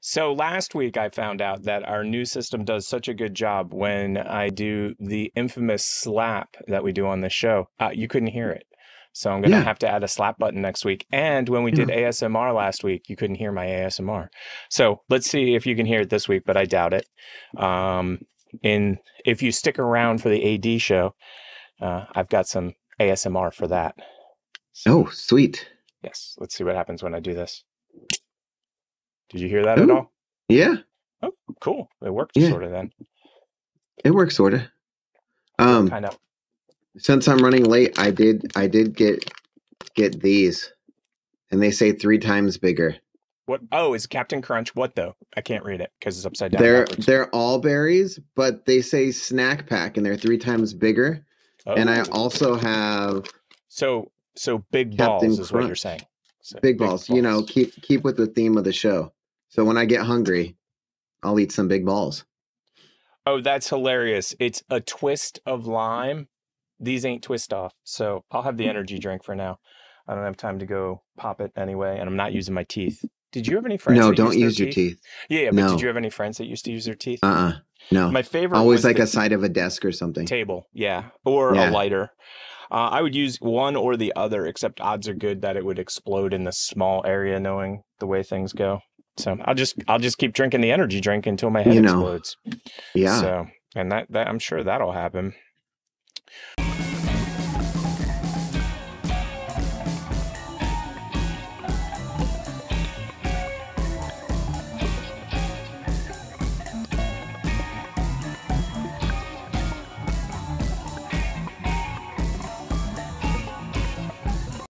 So last week I found out that our new system does such a good job when I do the infamous slap that we do on the show. Uh, you couldn't hear it. So I'm going to Yeah. have to add a slap button next week. And when we did ASMR last week, you couldn't hear my ASMR. So let's see if you can hear it this week, but I doubt it. Um, in if you stick around for the AD show, uh, I've got some ASMR for that. So, Oh, sweet. yes, let's see what happens when I do this. Did you hear that at all? Yeah, Oh, Cool. It worked Yeah. sort of then. it works sorta. Um, Kind of. since I'm running late, I did I did get get these, and they say three times bigger. What? Oh, is Captain Crunch what though? I can't read it because it's upside down. They're backwards. they're all berries, but they say snack pack, and they're three times bigger. And I Oh. also have so so big Captain balls is what you're saying. So big balls. You know, keep keep with the theme of the show. So when I get hungry, I'll eat some big balls. Oh, that's hilarious. It's a twist of lime. These ain't twist off. So I'll have the energy drink for now. I don't have time to go pop it anyway, and I'm not using my teeth. Did you have any friends? no, don't use your teeth. Yeah, yeah, but No. did you have any friends that used to use their teeth? Uh uh No. My favorite Always was like a side of a desk or something. table, yeah, or Yeah. a lighter. Uh, I would use one or the other, except odds are good that it would explode in the small area, knowing the way things go. So I'll just I'll just keep drinking the energy drink until my head You know, explodes. Yeah. So and that that I'm sure that'll happen.